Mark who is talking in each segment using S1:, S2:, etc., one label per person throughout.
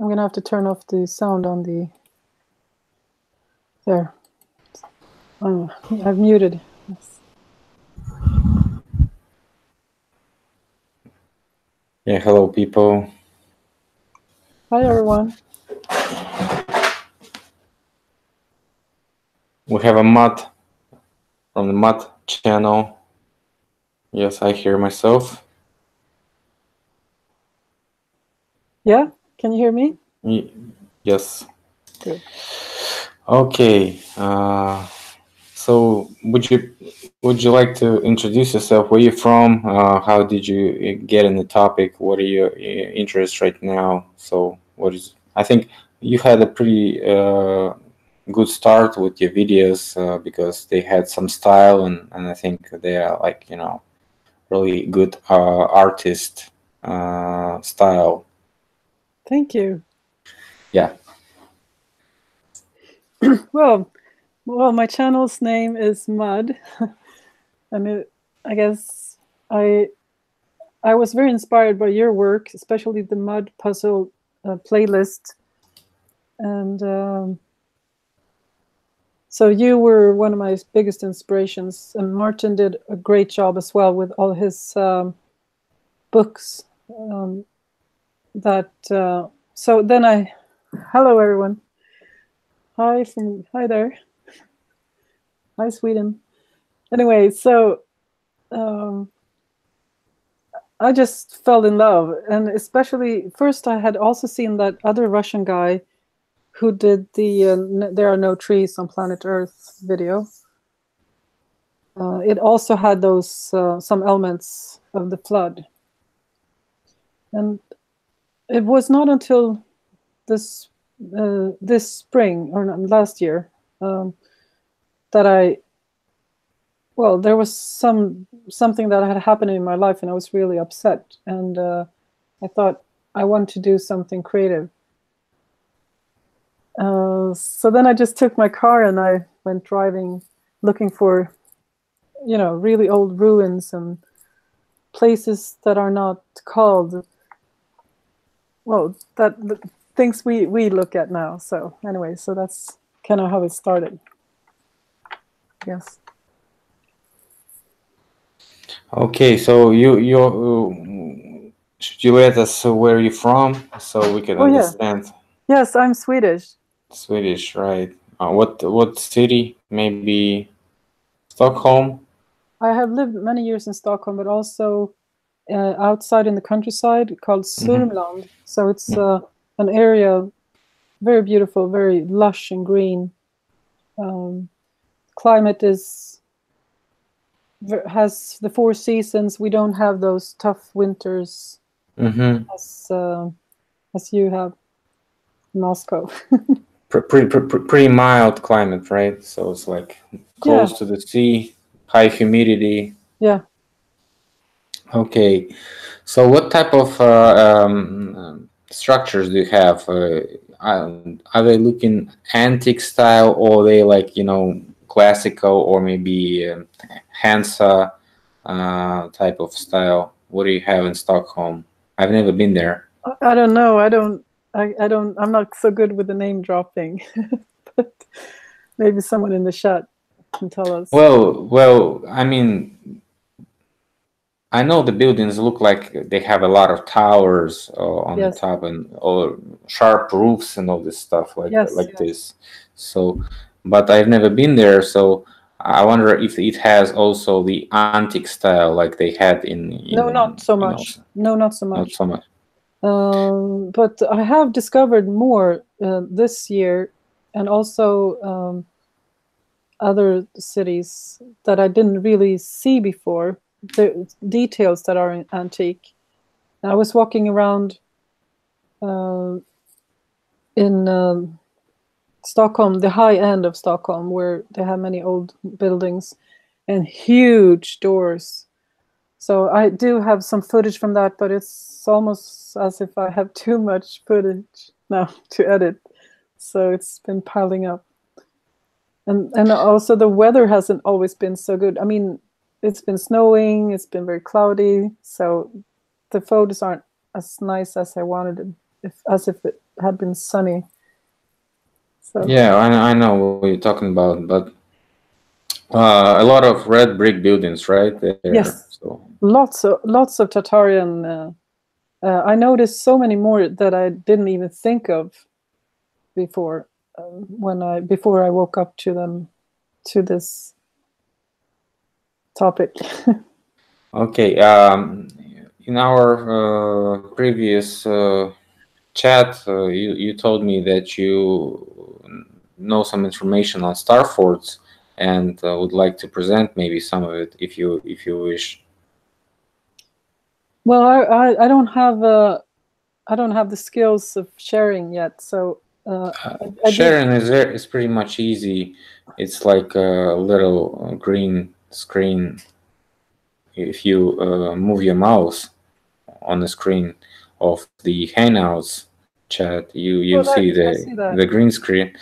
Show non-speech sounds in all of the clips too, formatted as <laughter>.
S1: I'm gonna have to turn off the sound on the there. Oh, I've muted. Yes.
S2: Yeah, hello, people.
S1: Hi, everyone.
S2: We have a mud from the mud channel. Yes, I hear myself.
S1: Yeah, can you hear me?
S2: Yes.
S1: Good.
S2: Okay. Uh, so, would you would you like to introduce yourself? Where you from? Uh, how did you uh, get in the topic? What are your uh, interests right now? So, what is? I think you had a pretty uh, good start with your videos uh, because they had some style, and and I think they are like you know really good uh, artist uh, style.
S1: Thank you.
S2: Yeah. <clears throat>
S1: Well, well, my channel's name is Mud, <laughs> and it, I guess I I was very inspired by your work, especially the Mud puzzle uh, playlist, and um, so you were one of my biggest inspirations. And Martin did a great job as well with all his um, books. Um, that uh, so then I, hello everyone. Hi from hi there. Hi Sweden. Anyway, so um, I just fell in love, and especially first I had also seen that other Russian guy who did the uh, "There Are No Trees on Planet Earth" video. Uh, it also had those uh, some elements of the flood, and it was not until this uh, this spring or last year um, that I well there was some something that had happened in my life and I was really upset and uh, I thought I want to do something creative. Uh, so then I just took my car and I went driving, looking for, you know, really old ruins and places that are not called well that the things we we look at now so anyway so that's kind of how it started yes
S2: Okay, so you you should you let us where you're from so we can
S1: Oh, yeah.
S2: understand
S1: yes i'm swedish
S2: Swedish, right? Uh, what what city? Maybe Stockholm.
S1: i have lived many years in stockholm but also uh, outside in the countryside called Sörmland. so it's uh, an area very beautiful very lush and green um, climate is has the four seasons we don't have those tough winters
S2: Mm-hmm.
S1: as uh, as you have in Moscow. <laughs>
S2: Pretty pretty pretty mild climate, right? So it's like close to the sea, high humidity.
S1: yeah.
S2: Okay, so what type of uh, um, structures do you have? Uh, are are they looking antique style, or are they like you know classical, or maybe um, Hansa uh, type of style? What do you have in Stockholm? I've never been there.
S1: I- I don't know. I don't. I, I don't. I'm not so good with the name dropping, <laughs> but maybe someone in the chat can tell us.
S2: Well, well, I mean, I know the buildings look like they have a lot of towers uh, on
S1: Yes.
S2: the top and or sharp roofs and all this stuff like
S1: Yes,
S2: like
S1: yes.
S2: this. So, but I've never been there, so I wonder if it has also the antique style like they had in. in
S1: no, not so much. No, not so much.
S2: not so much.
S1: Um, but I have discovered more uh, this year, and also um, other cities that I didn't really see before. The details that are antique. I was walking around uh, in um, Stockholm, the high end of Stockholm, where they have many old buildings and huge doors. So I do have some footage from that, but it's almost as if I have <laughs> too much footage now to edit. So it's been piling up. And and also the weather hasn't always been so good. I mean, it's been snowing, it's been very cloudy, so the photos aren't as nice as I wanted it, if as if it had been sunny. So
S2: Yeah, I, I know what you're talking about, but uh, a lot of red brick buildings, right? There.
S1: Yes.
S2: So
S1: lots of lots of Tartarian. Uh, uh, I noticed so many more that I didn't even think of before um, when I before I woke up to them to this topic.
S2: okay. Um, in our uh, previous uh, chat, uh, you you told me that you know some information on star forts and uh, would like to present maybe some of it if you if you wish.
S1: well, I, I I don't have uh, I don't have the skills of sharing yet, so uh, I did-
S2: Sharing is is pretty much easy. It's like a little green screen. If you uh, move your mouse on the screen of the Hangouts chat, you you
S1: Oh, that-
S2: see the
S1: see
S2: the green screen.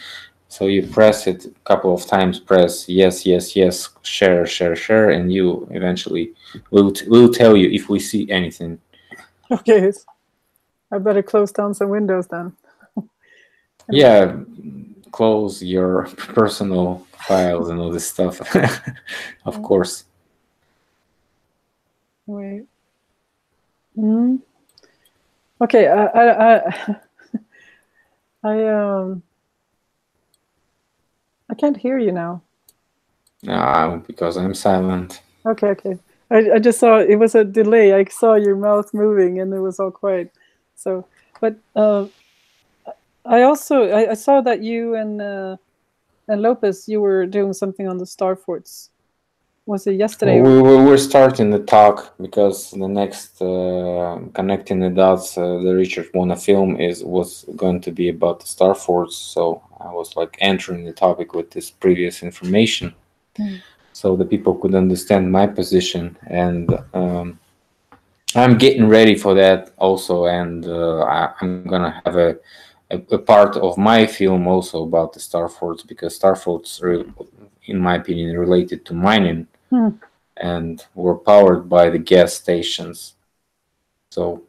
S2: So you press it a couple of times. Press yes, yes, yes, share, share, share, and you eventually will t- will tell you if we see anything.
S1: okay. I better close down some windows then. <laughs>
S2: Yeah, close your <laughs> personal files and all this stuff. <laughs> of course.
S1: Wait. Hmm. Okay. I I I, <laughs> I um. I can't hear you now.
S2: Uh, because I'm silent.
S1: Okay, okay. I, I just saw it was a delay. I saw your mouth moving and it was all quiet. So, but uh, I also I, I saw that you and uh, and Lopez you were doing something on the star forts. Was it yesterday?
S2: We, we, we're starting the talk because the next uh, connecting the dots, uh, the Richard Wanna film is was going to be about the star forts. So I was like entering the topic with this previous information,
S1: Mm.
S2: so the people could understand my position, and um, I'm getting ready for that also, and uh, I, I'm gonna have a, a a part of my film also about the star forts because star forts, in my opinion, related to mining
S1: Hmm.
S2: and were powered by the gas stations. So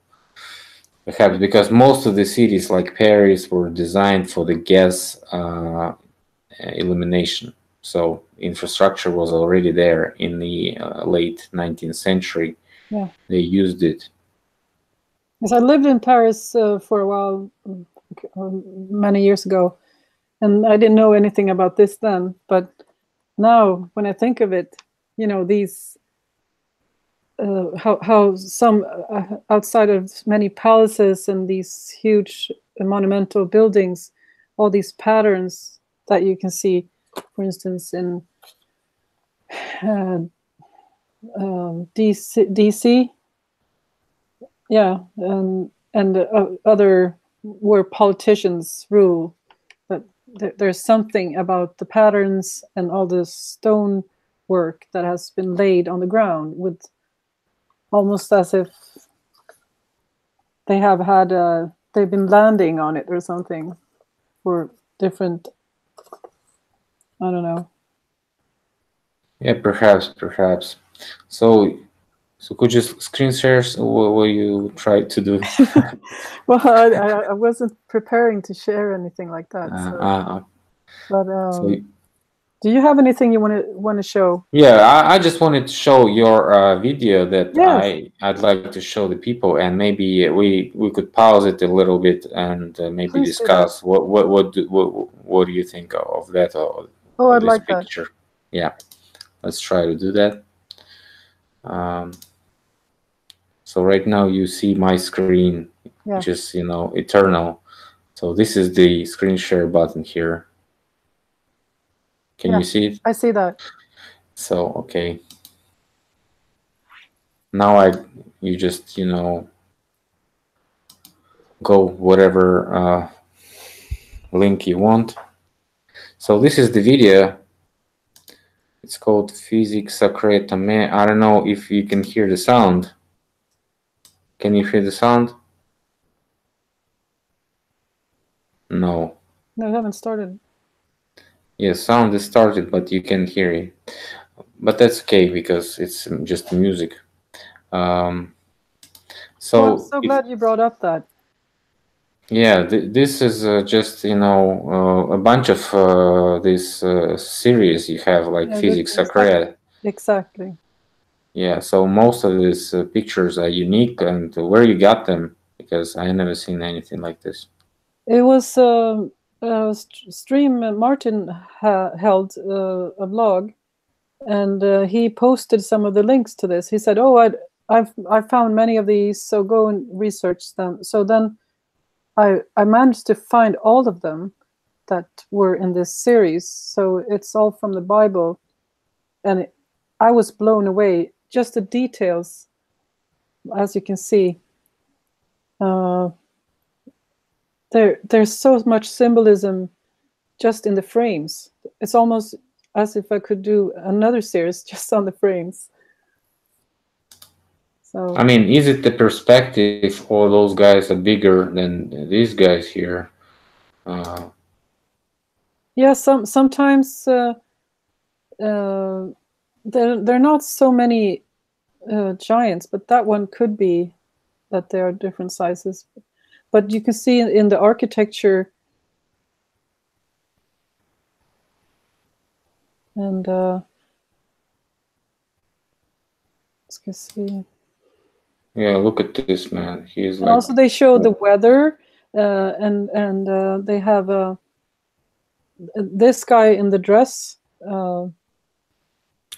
S2: perhaps because most of the cities like Paris were designed for the gas uh, elimination. So infrastructure was already there in the uh, late 19th century.
S1: Yeah.
S2: They used it.
S1: Yes, I lived in Paris uh, for a while, many years ago, and I didn't know anything about this then. But now, when I think of it, you know, these uh, how how some uh, outside of many palaces and these huge monumental buildings, all these patterns that you can see, for instance, in uh, um, DC, DC yeah and and uh, other where politicians rule but th- there's something about the patterns and all the stone work that has been laid on the ground with almost as if they have had uh they've been landing on it or something for different i don't know
S2: Yeah, perhaps, perhaps. So, so could you screen share what, what you tried to do? <laughs>
S1: well I, I, wasn't preparing to share anything like that
S2: Uh,
S1: so,
S2: uh,
S1: but um,
S2: so
S1: do you have anything you want to want to show
S2: Yeah, I, I just wanted to show your uh, video that
S1: Yes.
S2: I I'd like to show the people, and maybe we we could pause it a little bit and uh, maybe
S1: Please
S2: discuss what what what do, what what do you think of that or
S1: oh i'd
S2: this
S1: like that
S2: picture? Yeah, let's try to do that. Um, so right now you see my screen,
S1: Yeah.
S2: which is you know eternal. So this is the screen share button here. Can
S1: Yeah.
S2: you see it?
S1: i see that
S2: So okay. Now I you just you know go whatever uh, link you want. So this is the video. It's called Physica Sacra Me. I don't know if you can hear the sound. Can you hear the sound? No.
S1: no you haven't started
S2: Yes, sound is started, but you can hear it. But that's okay because it's just music. Um, so
S1: i'm so glad you brought up that
S2: Yeah, th this is uh, just you know uh, a bunch of uh, this uh, series you have like
S1: Yeah,
S2: Physics Sacred.
S1: Exactly.
S2: Yeah, so most of these uh, pictures are unique, and where you got them? Because I never seen anything like this.
S1: It was um, a stream. uh, Martin held uh, a blog, and uh, he posted some of the links to this. He said, "Oh, I'd, I've I found many of these, so go and research them." So then, I I managed to find all of them that were in this series. So it's all from the Bible, and it, I was blown away. Just the details, as you can see. Uh, there there's so much symbolism just in the frames it's almost as if i could do another series <laughs> just on the frames so
S2: I mean, is it the perspective, or those guys are bigger than these guys here? Uh,
S1: yeah some sometimes uh, uh, there there are not so many uh, giants but that one could be that there are different sizes. But you can see in, in the architecture and uh let's see.
S2: Yeah, look at this man. He's
S1: And
S2: like
S1: also they show the weather uh, and and uh, they have uh, this guy in the dress uh,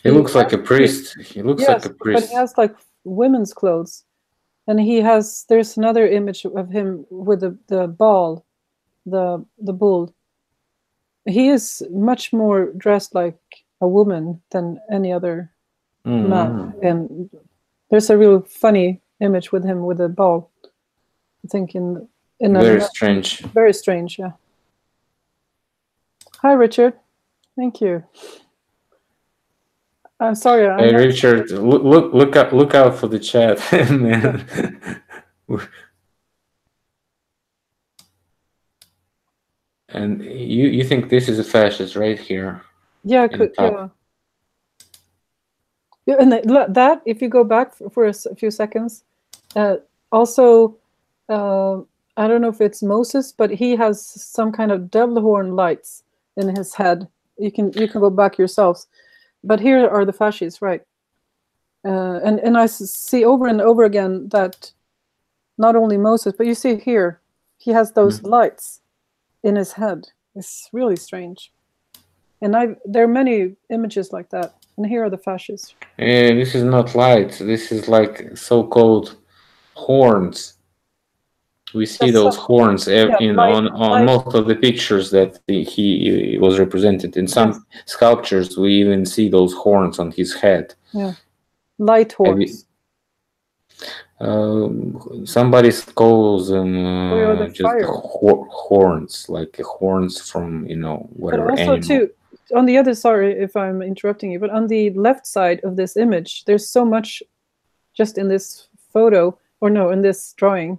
S2: he looks like a priest. He looks
S1: yes
S2: like a priest.
S1: but he has like women's clothes and he has there's another image of him with the, the ball the the bull he is much more dressed like a woman than any other
S2: Mm.
S1: man and there's a real funny image with him with a ball i think in in
S2: Very
S1: a,
S2: strange.
S1: very strange yeah hi richard thank you i'm sorry I'm
S2: Hey
S1: not-
S2: Richard, look look look out look out for the chat, <laughs> and you you think this is a fascist right here?
S1: yeah could, yeah. Yeah and that- if you go back for, for a s- few seconds uh, also uh, i don't know if it's moses but he has some kind of devil horn lights in his head. You can you can go back yourselves but here are the fascists right. Uh, and and i see over and over again that not only moses but you see here he has those lights in his head. It's really strange. And i there are many images like that. And here are the fascists.
S2: Eh, this is not lights. This is like so-called horns. We see those horns
S1: yeah,
S2: in
S1: light-
S2: on, on
S1: light-
S2: most of the pictures that the, he, was represented. In some
S1: Yes.
S2: sculptures, we even see those horns on his head. Yeah, light
S1: horns
S2: Um, somebody calls them uh, just hor- horns, like horns from you know
S1: but
S2: whatever
S1: also
S2: animal.
S1: too on the other sorry if i'm interrupting you but on the left side of this image there's so much just in this photo or no in this drawing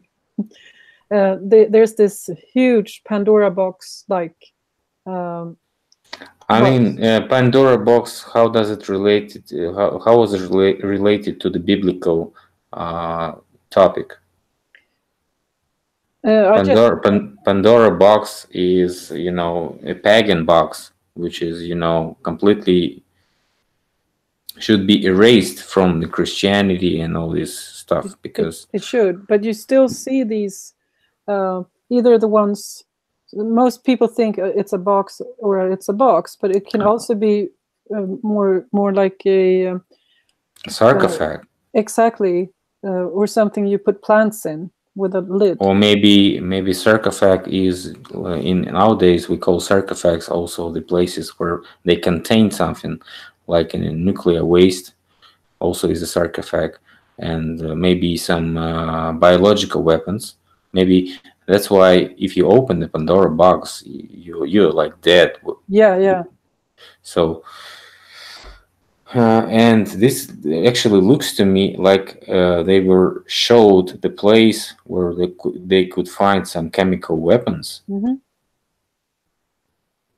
S1: uh, the, there's this huge pandora box like um,
S2: I
S1: box.
S2: mean, uh, Pandora box. How does it relate? To, how how is it rela- related to the biblical uh, topic?
S1: uh, I just,
S2: Pandora Pan, Pandora box is you know a pagan box, which is you know completely should be erased from the Christianity and all this stuff because
S1: it should but you still see these uh, either the ones most people think uh, it's a box or it's a box but it can also be uh, more more like a um,
S2: sarcophagus.
S1: exactly uh, or something you put plants in with a lid
S2: or maybe maybe sarcophagus is uh, in nowadays we call sarcophags also the places where they contain something like in a nuclear waste also is a sarcophag and uh, maybe some uh, biological weapons maybe that's why if you open the pandora box you you're like dead.
S1: Yeah yeah.
S2: So uh, and this actually looks to me like uh, they were showed the place where they could, they could find some chemical weapons.
S1: hmm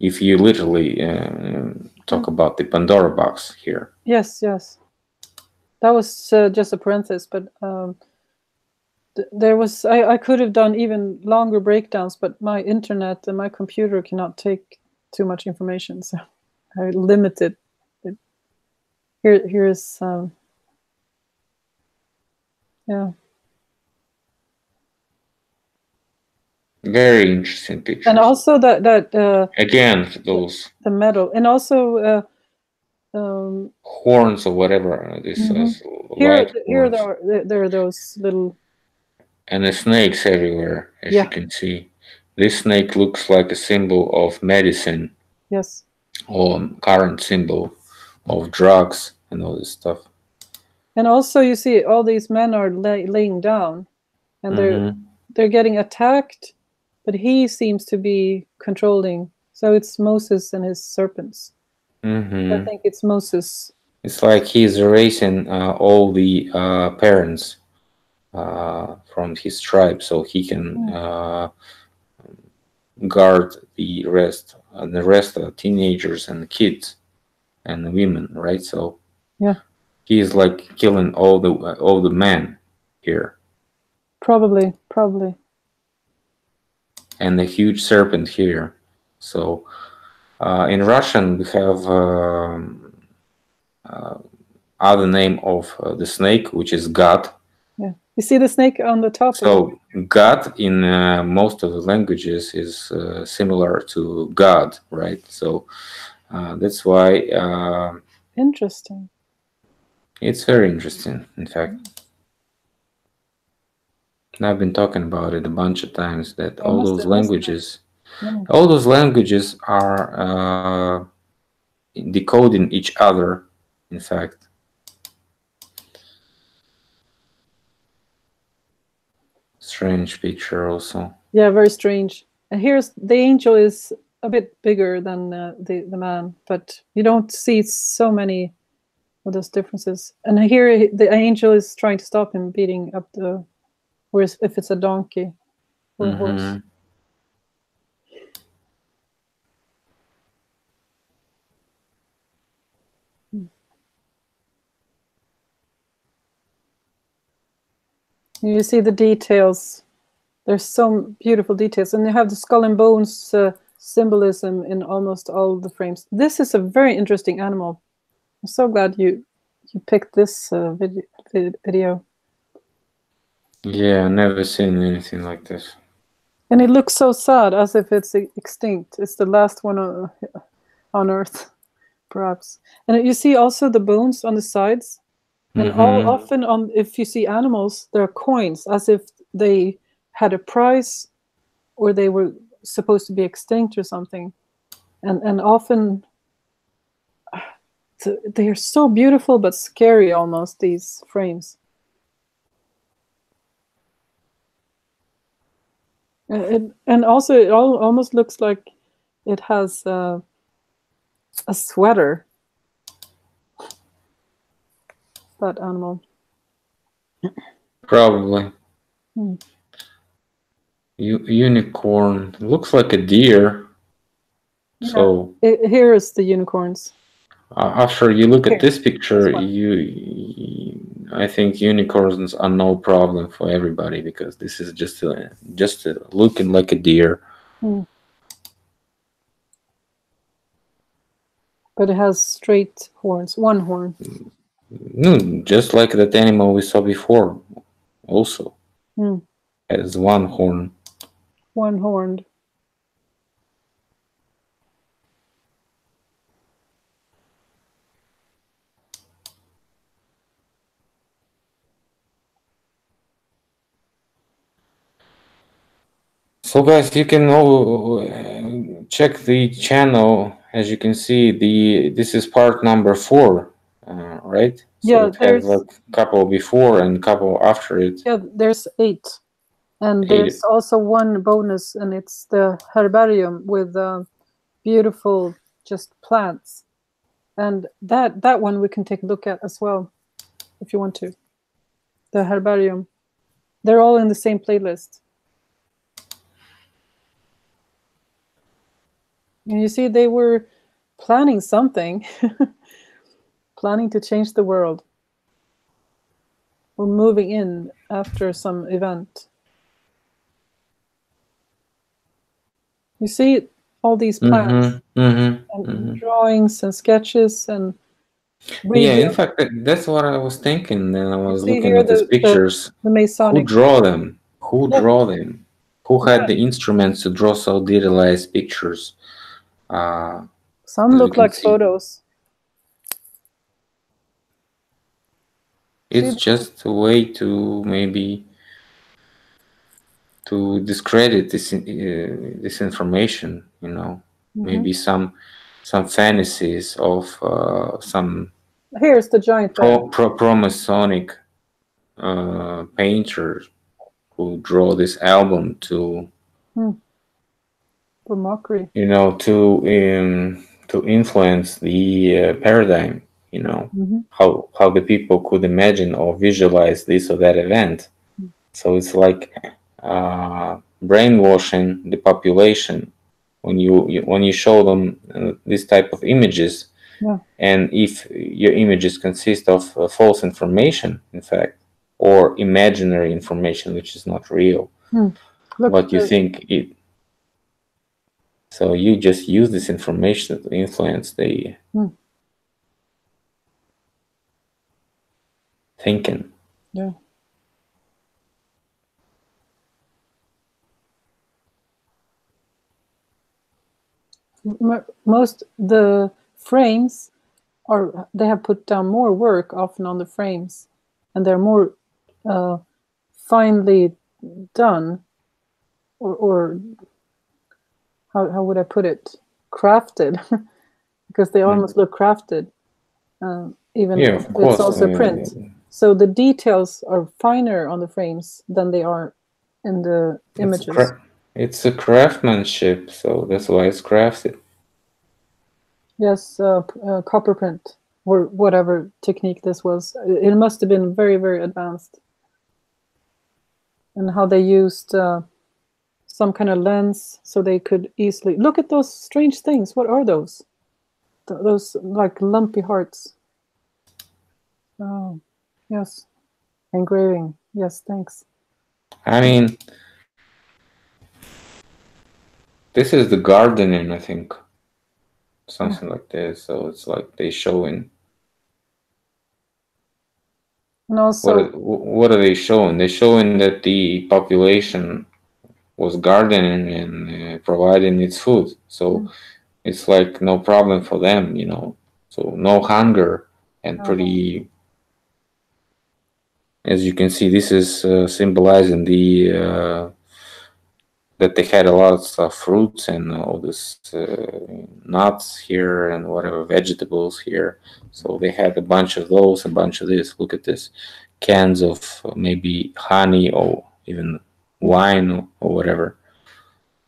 S2: If you literally uh, talk about the Pandora box here,
S1: yes yes. That was uh, just a parenthesis but um, there was I, I could have done even longer breakdowns, but my internet and my computer cannot take too much information, so I limited it. Here here is um, yeah.
S2: Very interesting picture.
S1: And also that that uh,
S2: Again, those
S1: the metal, and also uh, um,
S2: horns or whatever. This
S1: Mhm.
S2: is
S1: here here
S2: horns.
S1: there are, there- there are those little
S2: and the snakes everywhere, as
S1: Yeah.
S2: you can see. This snake looks like a symbol of medicine
S1: yes
S2: or current symbol of drugs and all this stuff.
S1: And also, you see, all these men are lay, laying down, and they're
S2: Mhm.
S1: they're getting attacked, but he seems to be controlling. So it's Moses and his serpents.
S2: Mhm.
S1: I think it's Moses.
S2: It's like he's erasing uh, all the uh, parents from his tribe, so he can
S1: Mm.
S2: uh, guard the rest. And the rest are teenagers and kids and women, right? So
S1: Yeah.
S2: he is like killing all the all the men here,
S1: Probably, probably.
S2: and the huge serpent here. So uh, in Russian we have. Um, uh, other name of uh, the snake, which is God,
S1: You see the snake on the top.
S2: So God in uh, most of the languages is uh, similar to God, right? So uh, that's why uh,
S1: Interesting.
S2: it's very interesting. In fact, and I've been talking about it a bunch of times that all those languages,
S1: Yeah.
S2: all those languages are uh, decoding each other. In fact, strange picture also.
S1: Yeah, very strange. And here's the angel is a bit bigger than uh, the the man, but you don't see so many of those differences. And here the angel is trying to stop him beating up the, whereas if it's a donkey or a horse. You see the details. There's some beautiful details, and you have the skull and bones uh, symbolism in almost all the frames. This is a very interesting animal. I'm so glad you you picked this uh, vid- vid- video,
S2: Yeah, never seen anything like this.
S1: and it looks so sad, as if it's extinct. It's the last one on, on Earth, perhaps. And you see also the bones on the sides. And all
S2: Mhm.
S1: often on if you see animals, there are coins as if they had a price or they were supposed to be extinct or something. And and often <sighs> they are so beautiful but scary almost these frames. And, and also it all, almost looks like it has uh, a sweater. That animal.
S2: Probably.
S1: Hmm.
S2: U- unicorn looks like a deer. So
S1: I- here is the unicorns.
S2: uh, after you look
S1: Here,
S2: at this picture,
S1: this
S2: you, you, I think unicorns are no problem for everybody because this is just a, just a, looking like a deer.
S1: But it has straight horns, one horn.
S2: No, just like that animal we saw before, also
S1: Hmm.
S2: has one horn.
S1: One horned.
S2: So guys, you can all uh, check the channel. As you can see, the this is part number four, uh, right? So
S1: Yeah, there's-
S2: like couple before and couple after it.
S1: Yeah, there's eight. And
S2: Eight.
S1: there's also one bonus, and it's the herbarium with uh, beautiful just plants. And that that one we can take a look at as well, if you want to. The herbarium. They're all in the same playlist. And you see, they were planning something, <laughs> planning to change the world. or moving in after some event. You see all these plans
S2: Mm-hmm, mm-hmm,
S1: and
S2: mhm.
S1: drawings and sketches and
S2: Yeah, in fact, that's what I was thinking. And I was
S1: see
S2: looking at these
S1: the- the-
S2: pictures.
S1: the
S2: Who
S1: Masonic.
S2: draw them? Who
S1: Yeah.
S2: draw them? Who had
S1: Yeah.
S2: the instruments to draw so detailed pictures? Uh,
S1: Some look like
S2: see.
S1: photos.
S2: It's just a way to maybe to discredit this uh, this information. You know,
S1: Mhm.
S2: maybe some some fantasies of uh, some
S1: Here's the giant
S2: pro, pro, pro-Masonic uh, painters who draw this album to
S1: for mockery.
S2: you know to um, to influence the uh, paradigm you know
S1: Mhm.
S2: how how the people could imagine or visualize this or that event so it's like uh, brainwashing the population when you, you when you show them uh, this type of images
S1: Yeah.
S2: and if your images consist of uh, false information in fact or imaginary information which is not real
S1: Look,
S2: what you think it so you just use this information to influence the
S1: Hmm.
S2: Thinking.
S1: Yeah. Most the frames are they have put down more work often on the frames and they're more uh, finely done or, or how, how would i put it? Crafted <laughs> because they almost look crafted um, even
S2: yeah
S1: if
S2: of course.
S1: it's also
S2: uh,
S1: print so the details are finer on the frames than they are in the
S2: it's,
S1: images
S2: cra- it's a craftsmanship so that's why it's crafted
S1: Yes, uh, uh, copper print or whatever technique this was. It it must have been very, very advanced. And how they used uh, some kind of lens so they could easily look at those strange things. What are those? Th- those like lumpy hearts. Oh, yes. Engraving. Yes, thanks.
S2: i mean this is the gardening i think something like this so it's like they showing
S1: And
S2: what
S1: also,
S2: are, what are they showing they're showing that the population was gardening and uh, providing its food so
S1: Mm.
S2: it's like no problem for them you know so no hunger and pretty as you can see this is uh, symbolizing the uh, that they had a lot of fruits and all this uh, nuts here and whatever vegetables here. So they had a bunch of those a bunch of this. Look at this. Cans of maybe honey or even wine or, or whatever.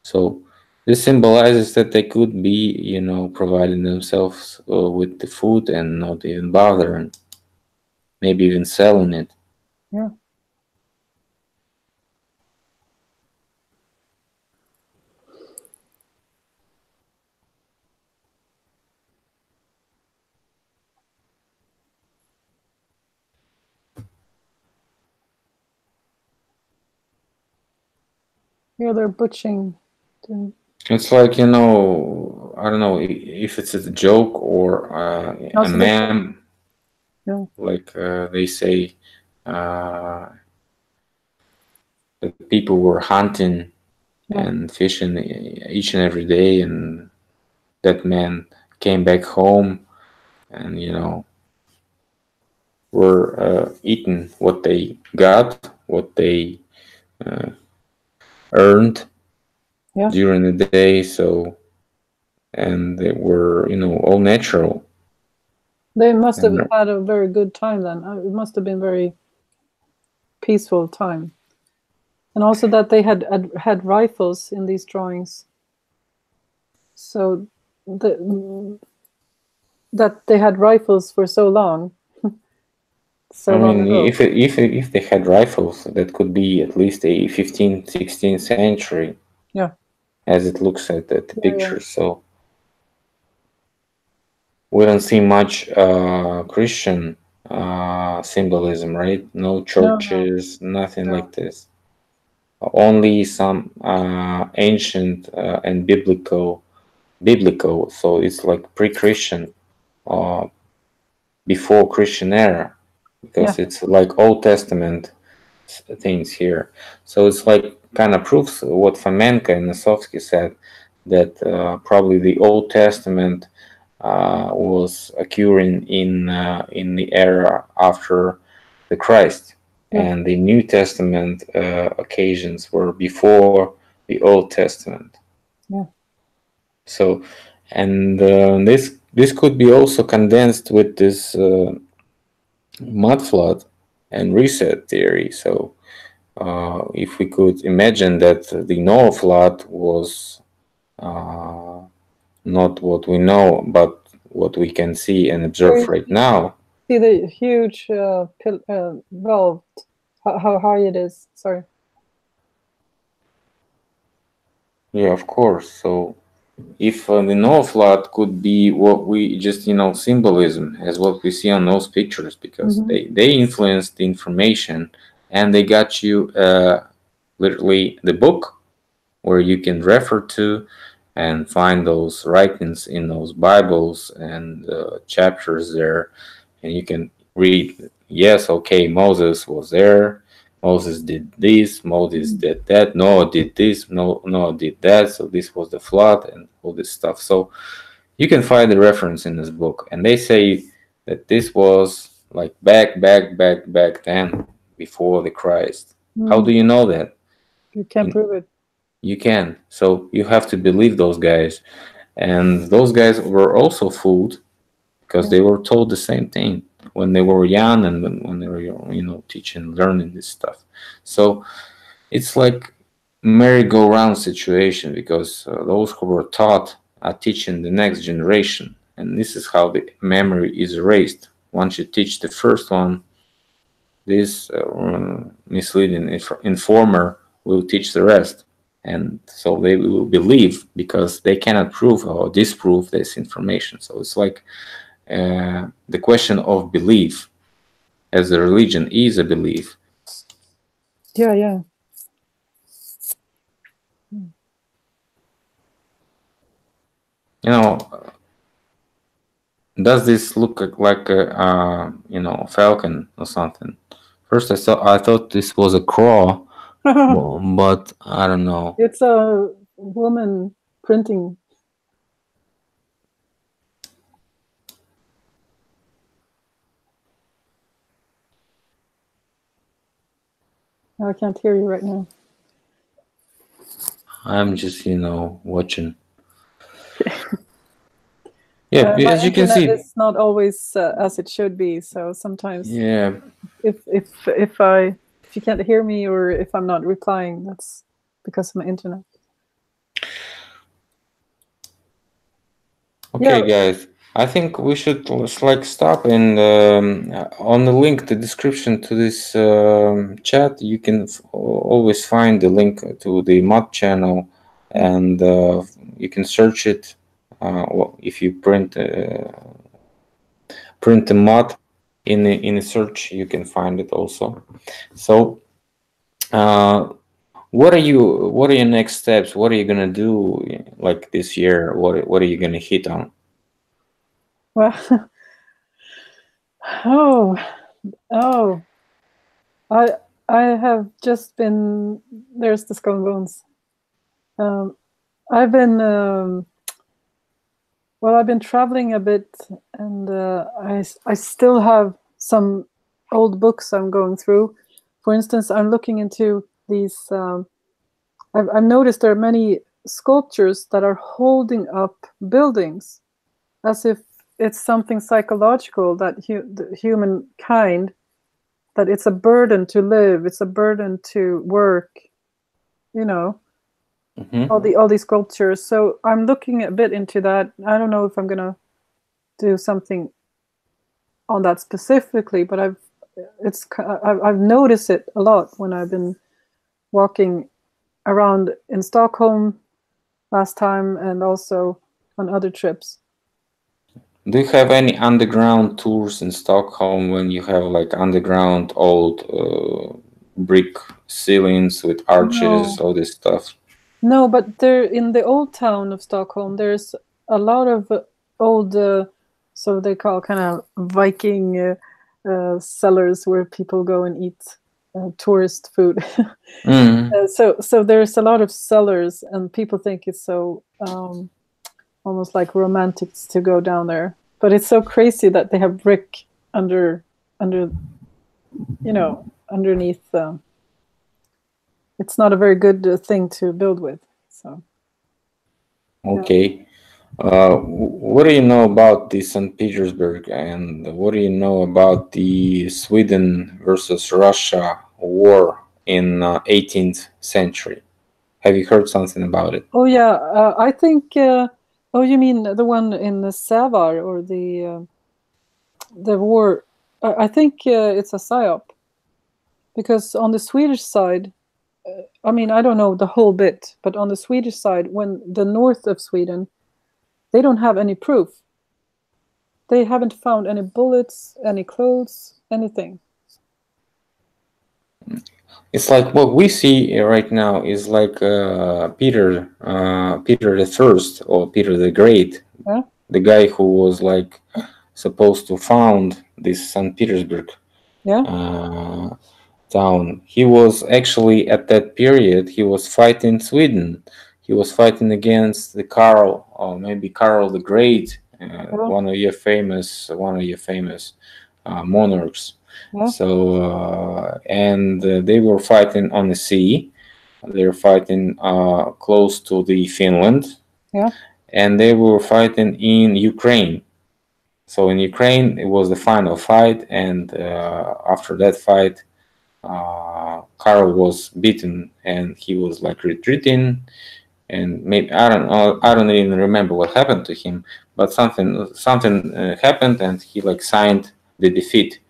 S2: So this symbolizes that they could be you know providing themselves uh, with the food and not even bothering maybe even selling it
S1: Yeah. yeah, they're butching.
S2: It's like you know, I don't know if it's a joke or uh, a man.
S1: Yeah.
S2: Like uh, they say, uh, that people were hunting
S1: Yeah.
S2: and fishing each and every day, and that man came back home, and you know, were uh, eating what they got, what they uh, earned
S1: Yeah.
S2: during the day. So, and they were, you know, all natural.
S1: They must have
S2: And-
S1: had a very good time then. Uh, It must have been very peaceful time. And also that they had had, had rifles in these drawings. So the, that they had rifles for so long. <laughs> so
S2: I mean, if if if they had rifles, that could be at least a 15th, 16th century.
S1: Yeah.
S2: As it looks at, at the
S1: Yeah, yeah.
S2: so we don't see much uh, Christian uh, symbolism, right? No churches, nothing
S1: No.
S2: like this. Only some uh, ancient uh, and biblical, biblical. So it's like pre-Christian, uh, before Christian era, because it's like Old Testament things here. So it's like kind of proves what Fomenko and Nosovsky said that uh, probably the Old Testament was occurring in uh, in the era after the Christ,
S1: Yeah.
S2: and the New Testament uh, occasions were before the Old Testament.
S1: Yeah.
S2: So, and uh, this this could be also condensed with this uh, mud flood and reset theory. So, uh, if we could imagine that the Noah flood was uh, not what we know, but what we can see and observe right now.
S1: See the huge uh, uh, valve, how, how high it is. Sorry.
S2: Yeah, of course. So, if uh, the Noah flood could be what we just you know symbolism as what we see on those pictures, because
S1: Mhm.
S2: they they influenced the information and they got you uh, literally the book where you can refer to and find those writings in those Bibles and uh, chapters there, and you can read. Yes, okay, Moses was there. Moses did this. Moses did that. Noah did this. No, Noah did that. So this was the flood and all this stuff. So you can find the reference in this book, and they say that this was like back, back, back, back then, before the Christ. How
S1: Mm,
S2: do you know that?
S1: you can't prove it.
S2: You can. So you have to believe those guys. And those guys were also fooled because they were told the same thing when they were young and when, when they were, you know, teaching, learning this stuff. So it's like merry-go-round situation because uh, those who were taught are teaching the next generation. And this is how the memory is erased. Once you teach the first one, this uh, misleading inf- informer will teach the rest and so they will believe because they cannot prove or disprove this information. So it's like uh, the question of belief as a religion is a belief.
S1: Yeah, yeah.
S2: you know does this look like- a uh, you know falcon or something? First i thought i thought this was a crow <laughs> well, but i don't know
S1: it's a woman printing. I can't hear you right now.
S2: i'm just you know watching <laughs> yeah
S1: Uh,
S2: as you can see
S1: It's not always uh, as it should be. So sometimes,
S2: yeah
S1: if if if I if you can't hear me or if I'm not replying, that's because of my internet.
S2: Okay,
S1: Yeah.
S2: guys, I think we should like stop and um, on the link, the description to this um, chat, you can always find the link to the mud channel, and uh, you can search it. Uh, well, if you print uh, print the mud in the in search, you can find it also. So, uh, what are you? What are your next steps? What are you gonna do like this year? What What are you gonna hit on?
S1: Well, <laughs> oh, oh, I I have just been there's the skull bones. Um, I've been um, well, I've been traveling a bit, and uh, i i still have some old books I'm going through. For instance, I'm looking into these. Um, I've, I've noticed there are many sculptures that are holding up buildings, as if it's something psychological that hu- the humankind that it's a burden to live it's a burden to work you know
S2: Mhm.
S1: all the all these sculptures so i'm looking a bit into that i don't know if i'm gonna do something on that specifically but i've it's i've, noticed it a lot when i've been walking around in stockholm last time and also on other trips
S2: Do you have any underground tours in Stockholm when you have like underground old uh, brick ceilings with arches,
S1: No.
S2: all this stuff?
S1: No, but there in the old town of Stockholm, there's a lot of old, uh, so they call kind of Viking uh, uh, cellars where people go and eat uh, tourist food. <laughs>
S2: Mm.
S1: Uh, so, so there's a lot of cellars, and people think it's so um, almost like romantic to go down there. But it's so crazy that they have brick under, under, you know, underneath. Um, it's not a very good uh, thing to build with. So.
S2: Okay. Uh, what do you know about the St. Petersburg and what do you know about the Sweden versus Russia war in uh, 18th century? Have you heard something about it?
S1: Oh yeah, uh, I think. Uh, oh, you mean the one in the Savar or the uh, the war? I I think uh, it's a psyop because on the Swedish side, I mean I don't know the whole bit, but on the Swedish side, when the north of Sweden, they don't have any proof. They haven't found any bullets, any clothes, anything.
S2: It's like what we see right now is like uh, Peter, uh, Peter the First or Peter the Great,
S1: Yeah.
S2: the guy who was like supposed to found this St. Petersburg
S1: Yeah.
S2: uh, town. He was actually at that period he was fighting Sweden. He was fighting against the Karl or maybe Karl the Great, uh, one of your famous one of your famous uh, monarchs.
S1: Yeah.
S2: So uh, and uh, they were fighting on the sea. They were fighting uh, close to the Finland.
S1: Yeah.
S2: And they were fighting in Ukraine. So in Ukraine, it was the final fight, and uh, after that fight, uh, Karl was beaten, and he was like retreating, and maybe I don't know, I don't even remember what happened to him, but something something uh, happened, and he like signed the defeat,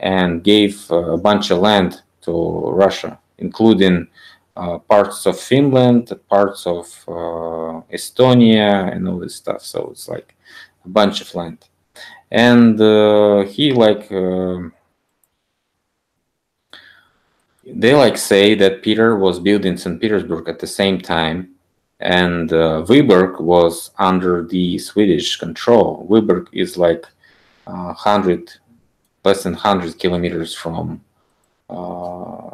S2: and gave uh, a bunch of land to Russia, including uh, parts of Finland, parts of uh, Estonia, and all this stuff. So it's like a bunch of land and uh, he like um they like say that Peter was building St. Petersburg at the same time, and uh, Viborg was under the Swedish control. Viborg is like uh, hundred, less than hundred kilometers from uh,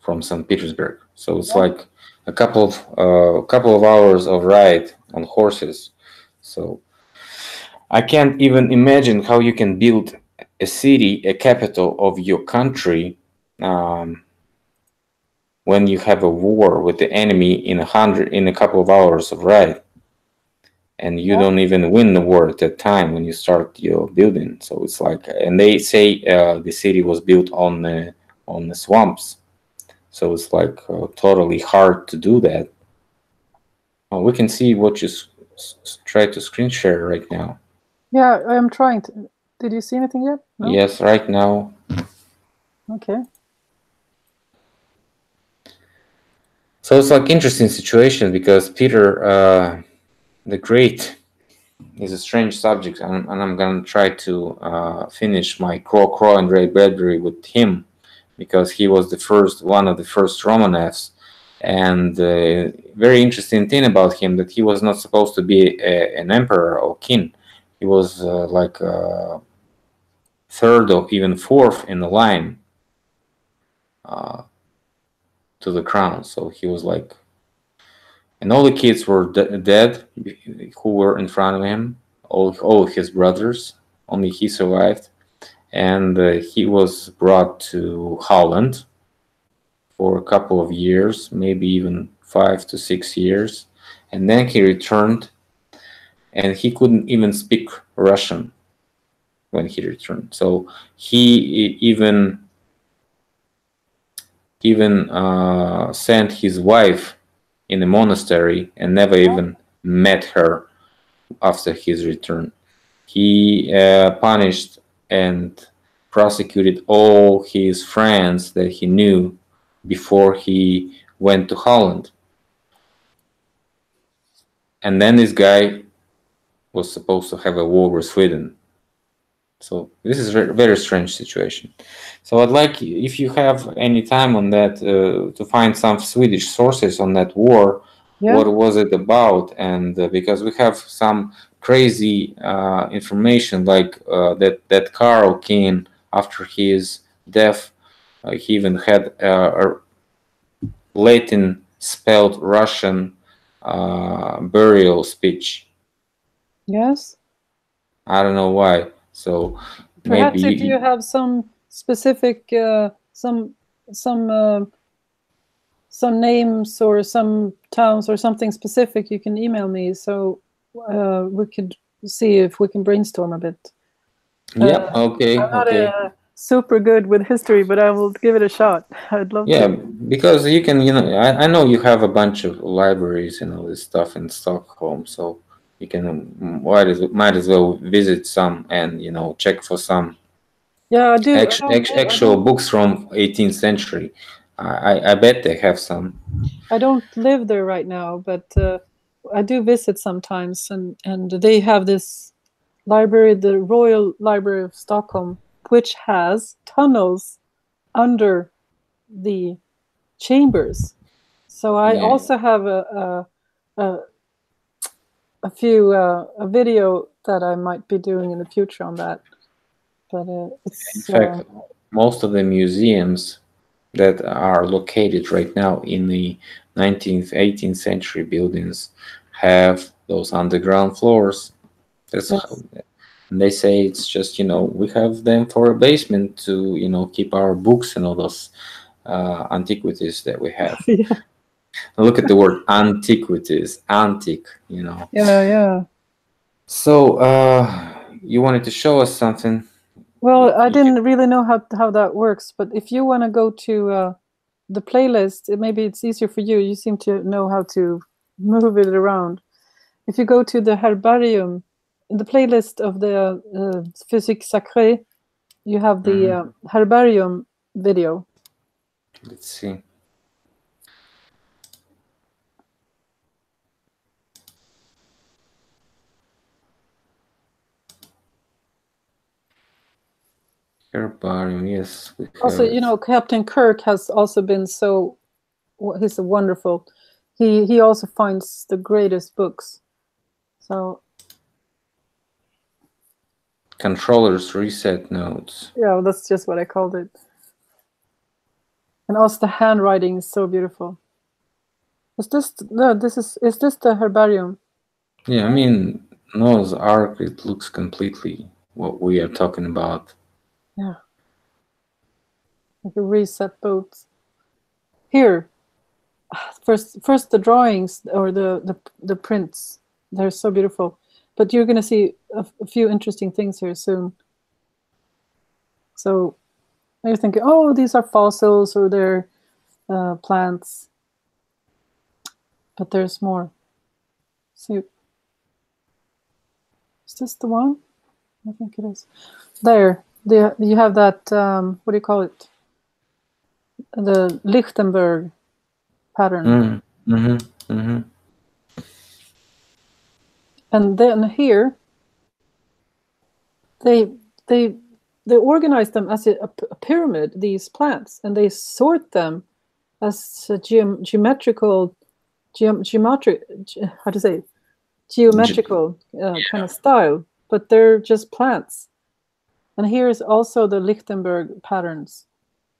S2: from St. Petersburg. So it's like a couple of uh, couple of hours of ride on horses. So I can't even imagine how you can build a city, a capital of your country, um, when you have a war with the enemy in a hundred in a couple of hours of ride, and you
S1: Yeah.
S2: don't even win the war at that time when you start your building. So it's like, and they say uh, the city was built on the on the swamps, so it's like uh, totally hard to do that. Oh, we can see what you try to screen share right now.
S1: Yeah, I am trying to. Did you see anything yet? No?
S2: Yes, right now.
S1: Okay.
S2: So it's like interesting situation because Peter uh, the Great is a strange subject, and, and I'm gonna try to uh, finish my Crow Crow and Ray Bradbury with him because he was the first one of the first Romanovs. And uh, very interesting thing about him that he was not supposed to be a, an emperor or king. He was uh, like uh, third or even fourth in the line uh, to the crown. So he was like, and all the kids were de- dead who were in front of him. All all his brothers, only he survived, and uh, he was brought to Holland for a couple of years, maybe even five to six years, and then he returned, and he couldn't even speak Russian when he returned. So he even even uh, sent his wife in a monastery and never even met her after his return. He uh, punished and prosecuted all his friends that he knew before he went to Holland. And then this guy was supposed to have a war with Sweden. So this is a very strange situation. So I'd like, if you have any time on that, uh, to find some Swedish sources on that war.
S1: Yeah.
S2: What was it about? And uh, because we have some crazy uh, information, like uh, that that Karl King, after his death, uh, he even had a Latin spelled Russian uh, burial speech.
S1: Yes.
S2: I don't know why. So
S1: Perhaps
S2: maybe
S1: if you have some specific, uh, some some uh, some names or some towns or something specific, you can email me so uh, we could see if we can brainstorm a bit.
S2: yeah. Okay.
S1: I'm not
S2: okay.
S1: uh, super good with history, but I will give it a shot. <laughs> I'd love
S2: Yeah,
S1: to.
S2: because you can, you know, I, I know you have a bunch of libraries and all this stuff in Stockholm, so you can um, might as, might as well visit some and you know check for some
S1: Yeah, I do. I
S2: act,
S1: don't-
S2: act, actual books from 18th century. I, I- I bet they have some.
S1: I don't live there right now, but uh, I do visit sometimes, and and they have this library, the Royal Library of Stockholm, which has tunnels under the chambers. So I
S2: Yeah.
S1: also have a a, a, a few uh, a video that I might be doing in the future on that. But uh,
S2: In fact,
S1: uh,
S2: most of the museums that are located right now in the 19th, 18th century buildings have those underground floors. That's
S1: Yes.
S2: how, and they say it's just you know we have them for a basement to you know keep our books and all those uh, antiquities that we have. <laughs>
S1: yeah,
S2: Look at the word antiquities, antique. You know.
S1: yeah, yeah.
S2: So uh, you wanted to show us something.
S1: Well, I didn't really know how how that works, but if you want to go to uh, the playlist, it, maybe it's easier for you. You seem to know how to move it around. If you go to the herbarium, in the playlist of the uh, Physica Sacra, you have the
S2: Mhm.
S1: uh, herbarium video.
S2: Let's see. Herbarium, yes.
S1: Also, you know, Captain Kirk has also been so. He's a wonderful. He he also finds the greatest books. So
S2: controllers reset notes.
S1: Yeah, that's just what I called it. And also the handwriting is so beautiful. Is this no? This is is this the herbarium?
S2: Yeah, I mean, Noah's Ark, it looks completely what we are talking about.
S1: Yeah. Like a reset boats. Here, first first the drawings or the the the prints. They're so beautiful. But you're gonna see a, a few interesting things here soon. So you're thinking, oh, these are fossils or they're uh, plants. But there's more. See, is this the one? I think it is. There, the, you have that. Um, what do you call it? The Lichtenberg pattern.
S2: Mm, mm-hmm, mm-hmm.
S1: and then here they they they organize them as a, a pyramid these plants and they sort them as a geom- geometrical geom- geometric ge- how to say geometrical uh, kind of style but they're just plants and here's also the lichtenberg patterns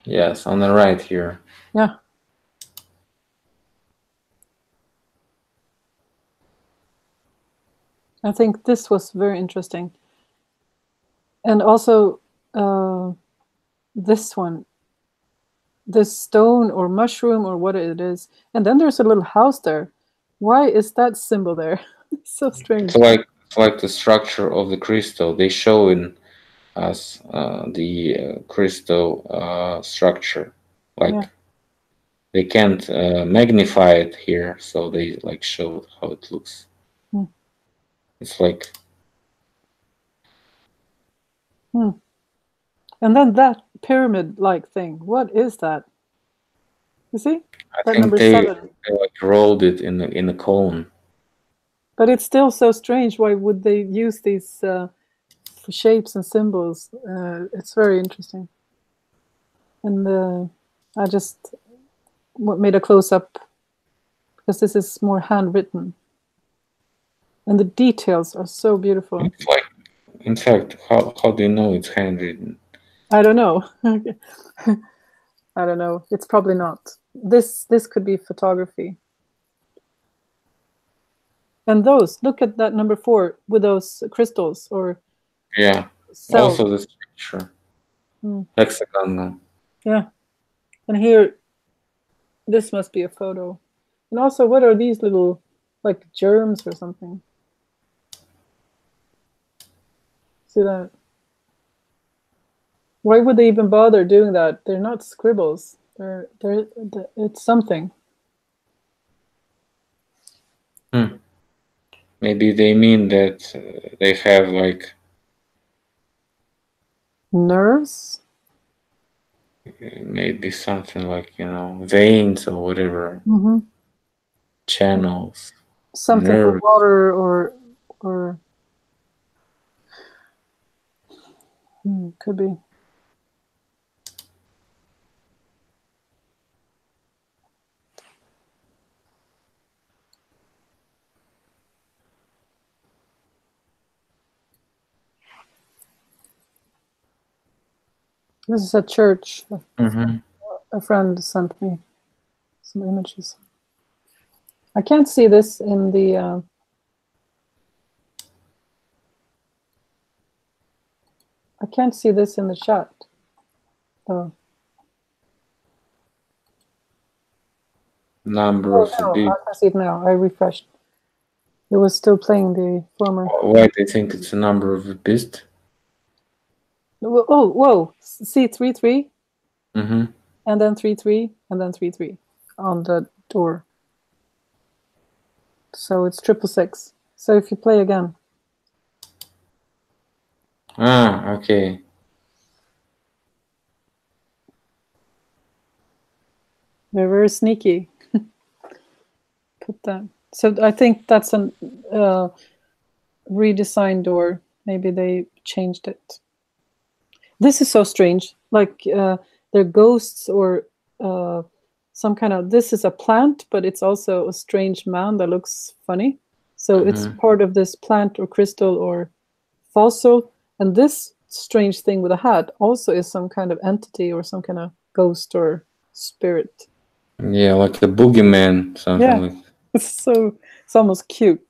S2: Yes, on the right here.
S1: yeah I think this was very interesting. And also uh, this one, this stone or mushroom or what it is. And then there's a little house there. Why is that symbol there? <laughs> so strange.
S2: It's like it's like the structure of the crystal. They show in us uh, the uh, crystal uh, structure. Like
S1: Yeah.
S2: they can't uh, magnify it here, so they like show how it looks.
S1: Hmm.
S2: It's like
S1: And then that pyramid like thing. What is that? You see?
S2: I
S1: That
S2: think
S1: number
S2: they,
S1: seven.
S2: they like rolled it in the in a cone.
S1: but it's still so strange. Why would they use these uh, shapes and symbols? Uh, it's very interesting. And uh, I just made a close up because this is more handwritten, and the details are so beautiful.
S2: It's like, in fact, how how do you know it's handwritten?
S1: I don't know. <laughs> I don't know. It's probably not. This this could be photography. And those, look at that number four with those crystals or
S2: yeah. Cells. Also this picture.
S1: Mm.
S2: Hexagon.
S1: Yeah. And here this must be a photo. And also what are these little like germs or something? See that? Why would they even bother doing that? They're not scribbles. They're they're, they're it's something.
S2: Hmm. Maybe they mean that uh, they have like
S1: nerves.
S2: Maybe something like you know veins or whatever.
S1: Mm-hmm.
S2: Channels.
S1: Something nerves. water or or hmm, could be. This is a church.
S2: Mm-hmm.
S1: A friend sent me some images. I can't see this in the. Uh, I can't see this in the chat. Oh.
S2: Number oh,
S1: of no, I can see it now. I refreshed. It was still playing the former.
S2: Why do you think it's a number of the beast?
S1: Oh, whoa! See three three,
S2: mm-hmm.
S1: and then three three, and then three three on the door. So it's triple six. So if you play again.
S2: Ah, okay.
S1: They're very sneaky. <laughs> Put that. So I think that's a uh, redesigned door. Maybe they changed it. This is so strange. Like uh, they're ghosts or uh, some kind of. This is a plant, but it's also a strange man that looks funny. So mm-hmm. it's part of this plant or crystal or fossil. And this strange thing with a hat also is some kind of entity or some kind of ghost or spirit.
S2: Yeah, like the boogeyman, something yeah. like. <laughs>
S1: It's so it's almost cute.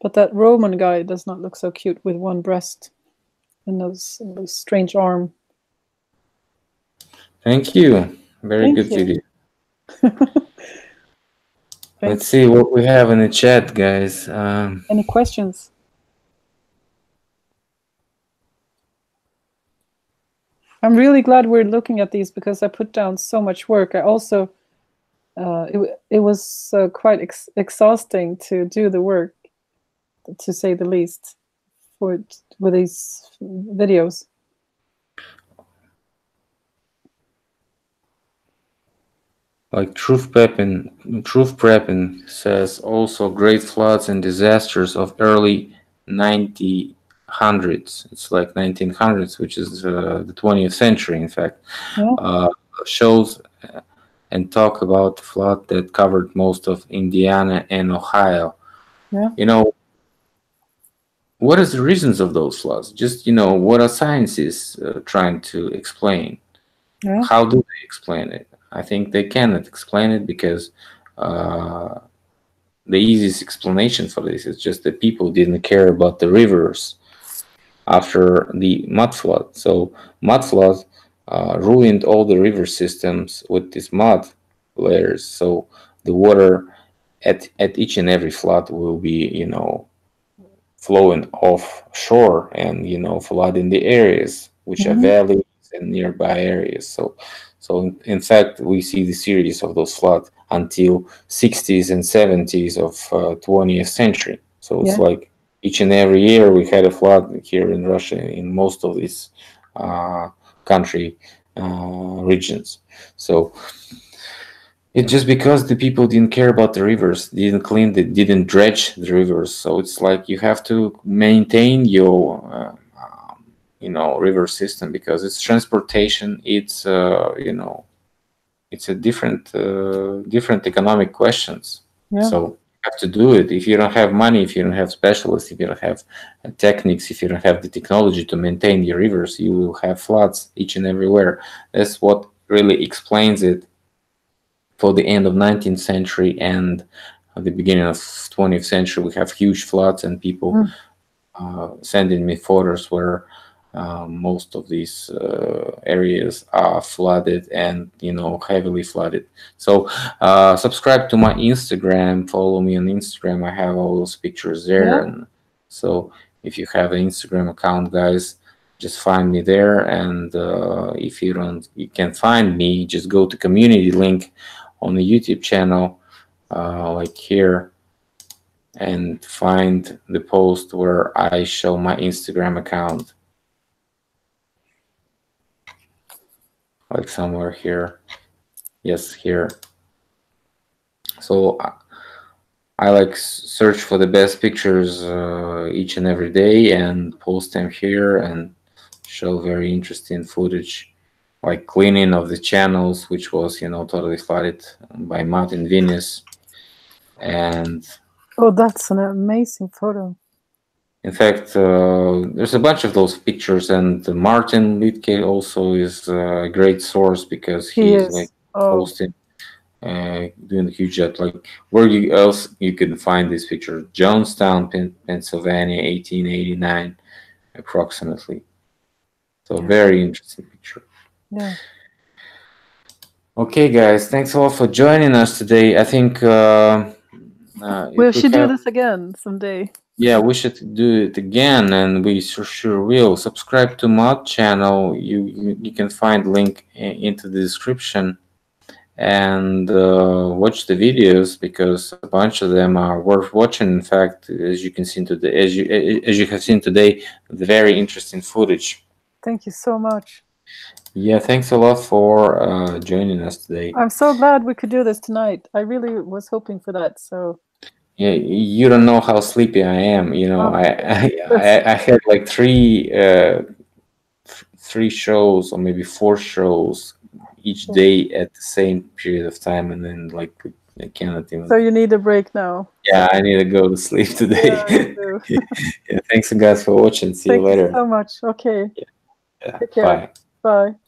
S1: But that Roman guy does not look so cute with one breast and those, those strange arm.
S2: Thank you. Very Thank good you. video. <laughs> Let's see what we have in the chat, guys. Um,
S1: Any questions? I'm really glad we're looking at these because I put down so much work. I also, uh, it, it was uh, quite ex exhausting to do the work, to say the least for with these videos?
S2: Like Truth Prepping, Truth Prepping says also great floods and disasters of early 90 hundreds. It's like 1900s, which is uh, the 20th century, in fact. Yeah. Uh, shows and talk about the flood that covered most of Indiana and Ohio.
S1: Yeah.
S2: You know, what is the reasons of those floods? Just you know, what are scientists uh, trying to explain?
S1: Yeah.
S2: How do they explain it? I think they cannot explain it because uh, the easiest explanation for this is just that people didn't care about the rivers after the mud flood. So mud flood uh, ruined all the river systems with these mud layers. So the water at at each and every flood will be you know flowing offshore and you know flooding the areas which mm-hmm. are valleys and nearby areas so so in, in, fact we see the series of those floods until 60s and 70s of uh, 20th century so it's yeah. like each and every year we had a flood here in russia in most of these uh, country uh, regions so It's just because the people didn't care about the rivers, didn't clean, they didn't dredge the rivers. So it's like you have to maintain your, uh, you know, river system because it's transportation. It's uh, you know, it's a different, uh, different economic questions.
S1: Yeah.
S2: So you have to do it. If you don't have money, if you don't have specialists, if you don't have uh, techniques, if you don't have the technology to maintain your rivers, you will have floods each and everywhere. That's what really explains it for the end of 19th century and at the beginning of 20th century we have huge floods and people
S1: Mm.
S2: uh, sending me photos where uh, most of these uh, areas are flooded and you know heavily flooded so uh, subscribe to my instagram follow me on instagram i have all those pictures there
S1: Yeah.
S2: and so if you have an instagram account guys just find me there and uh, if you don't you can find me just go to community link on the youtube channel uh, like here and find the post where i show my instagram account. Like somewhere here. Yes here. So I- I like search for the best pictures uh, each and every day and post them here and show very interesting footage like cleaning of the channels which was you know totally flooded by Martin Venus and
S1: Oh, that's an amazing photo.
S2: in fact uh, there's a bunch of those pictures and Martin Littke also is a great source because
S1: He
S2: he's
S1: is.
S2: like
S1: Oh,
S2: posting uh, doing a huge job like where you else you can find this picture johnstown Pen- pennsylvania 1889 approximately so
S1: Yeah.
S2: very interesting okay guys thanks a lot for joining us today. I think uh, uh,
S1: We should do
S2: have-
S1: this again someday.
S2: yeah we should do it again and we sure will. Subscribe to my channel. You you, you can find link i- into the description. And uh, watch the videos because a bunch of them are worth watching. In fact as you can see today as you as you have seen today the very interesting footage.
S1: Thank you so much.
S2: Yeah thanks a lot for uh, joining us today
S1: I'm so glad we could do this tonight. I really was hoping for that. So
S2: Yeah, you don't know how sleepy I am. You know,
S1: Oh,
S2: I, I I I had like three uh th- three shows or maybe four shows each day at the same period of time, and then like I cannot even.
S1: so you need a break now.
S2: yeah, I need to go to sleep <laughs> today.
S1: Yeah, <laughs>
S2: yeah, thanks, guys, for watching. See
S1: Thank
S2: you later.
S1: so much. Okay.
S2: Yeah,
S1: Take care.
S2: bye.
S1: Bye.